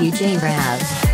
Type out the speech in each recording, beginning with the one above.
DJ Raz.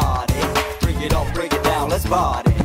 party. Bring it on, break it down, let's party.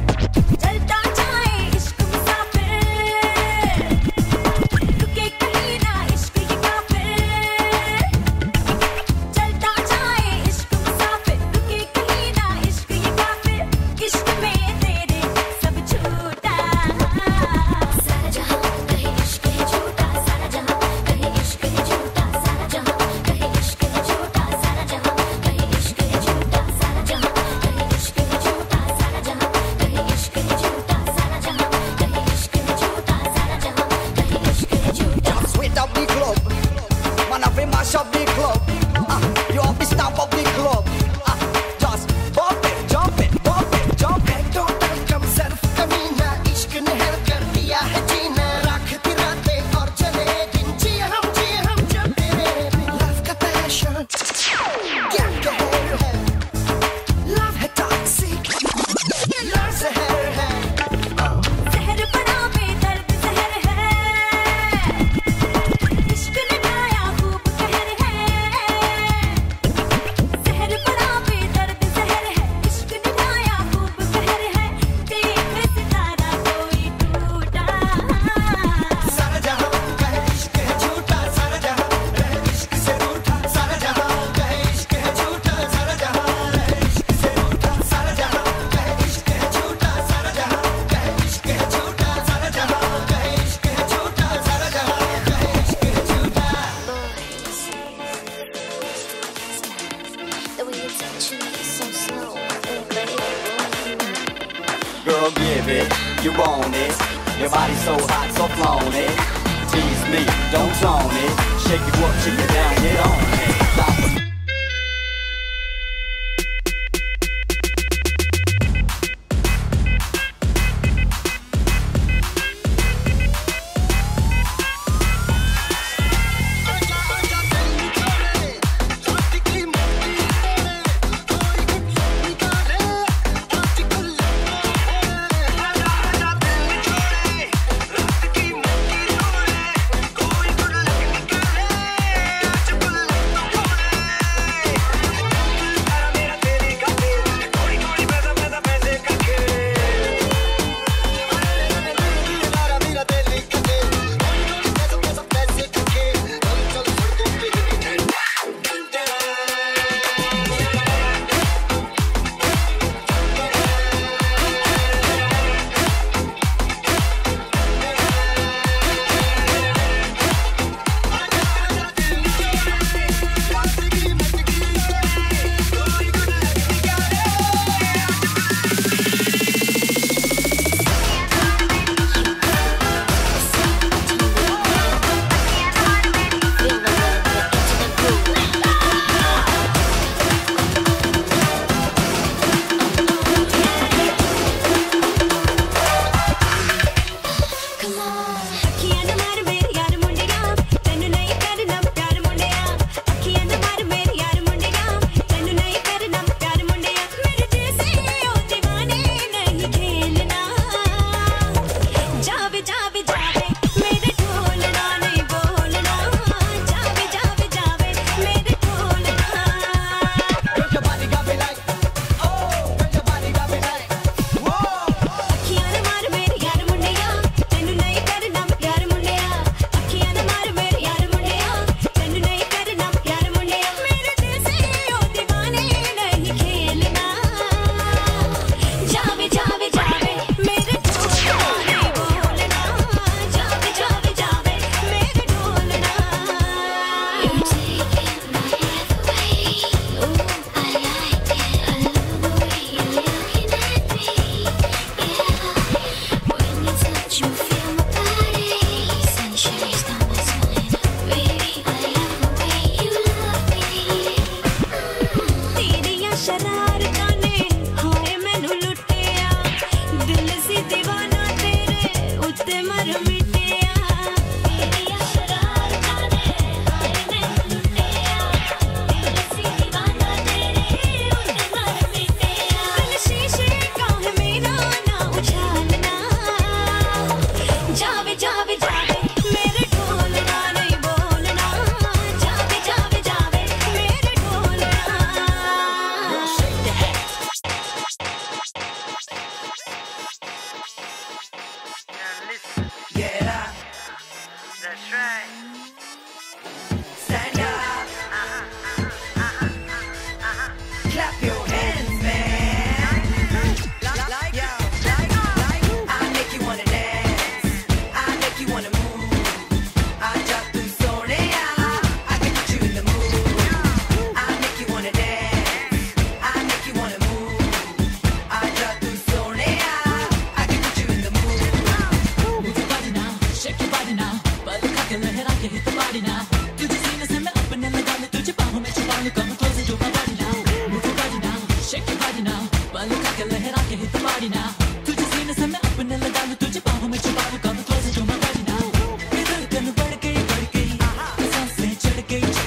gate.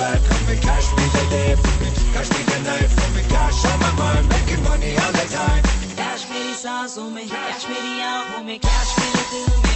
back. Cause me cash me the day, me cash me the night. For me cash on my mind, making money all the time. Cash me the sauce on me, cash me the out on cash me the do me.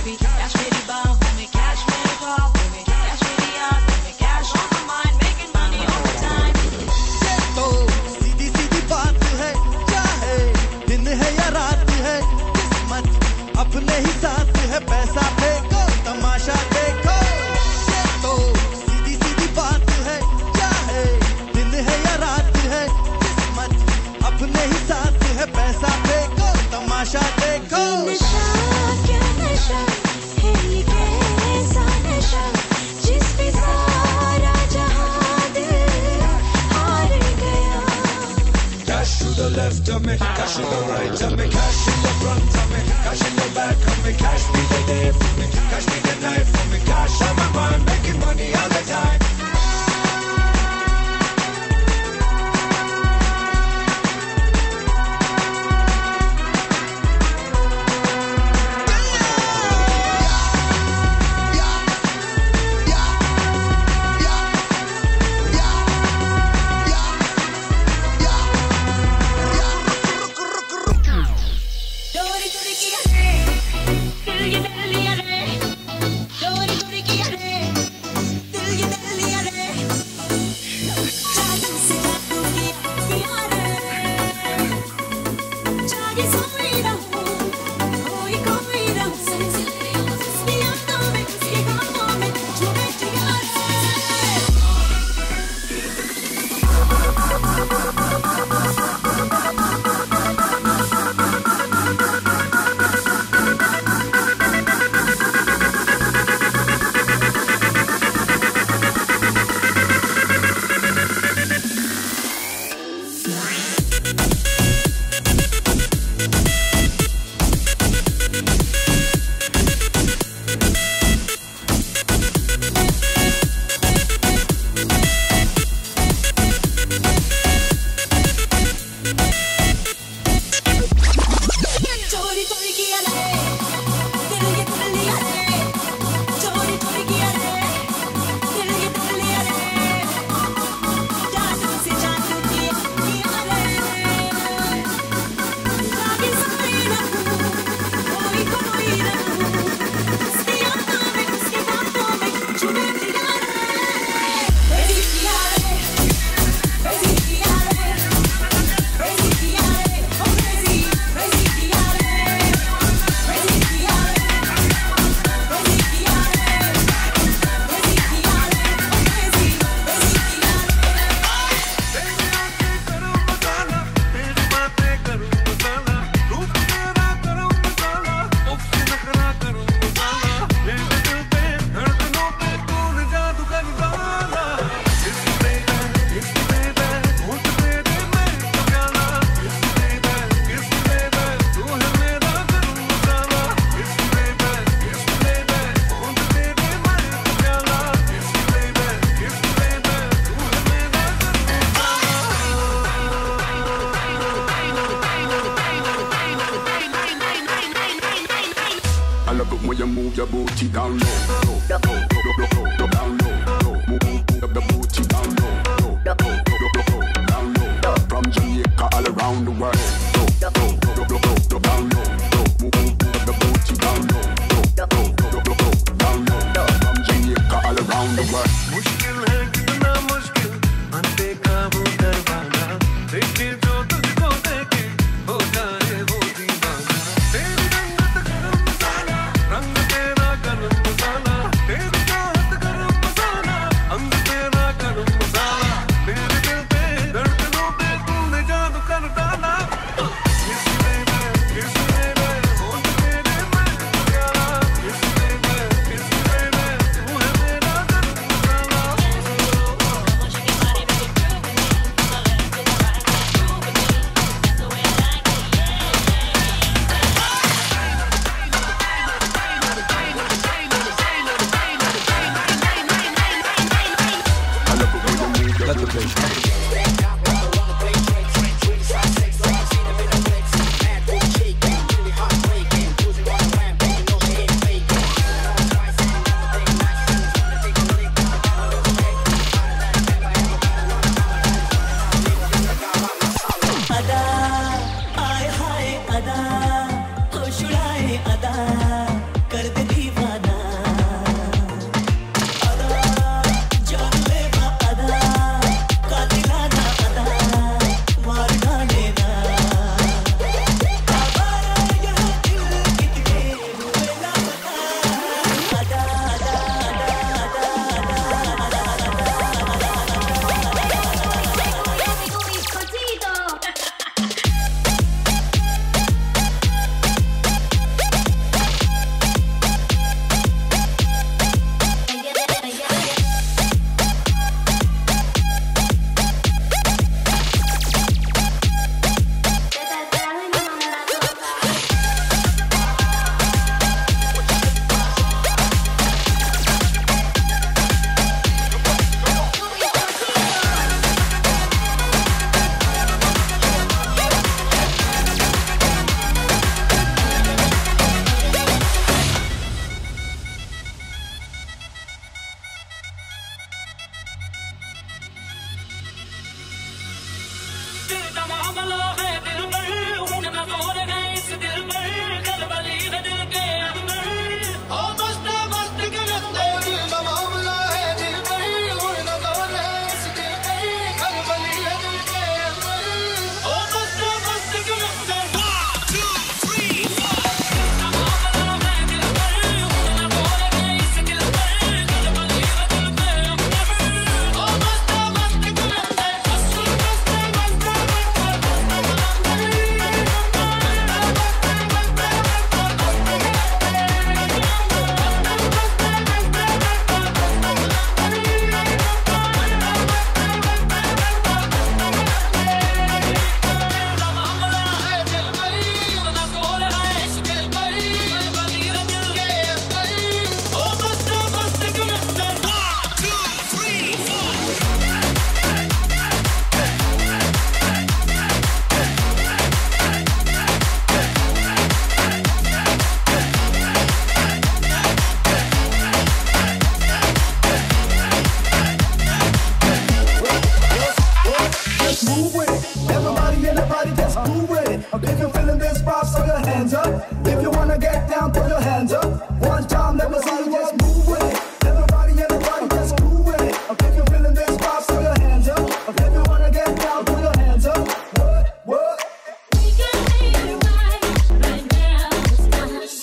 cashing the right. Tell me, cash cashing the front, tell me, cash cashing the back, tell me, cash me the day, me, cash me.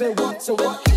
Say what? Say what?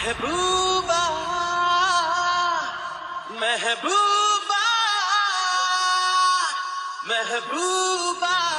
Mehbooba Mehbooba Mehbooba.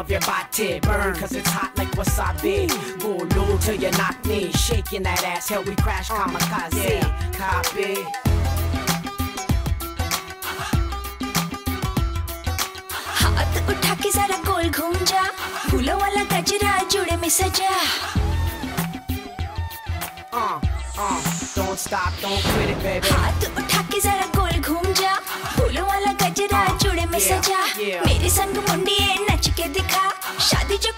Of your body. Burn, cause it's hot like wasabi. Go low till you knock me. Shaking that ass, hell, we crash kamikaze. Copy. उठा के जरा गोल घूम जा फूलों वाला गजरा जुड़े में सजा Uh, uh, don't stop, don't quit it, baby. हाथ उठा के जरा गोल घूम जा फूलों वाला गजरा जुड़े में Yeah, सजा yeah. मेरे संग शादी जो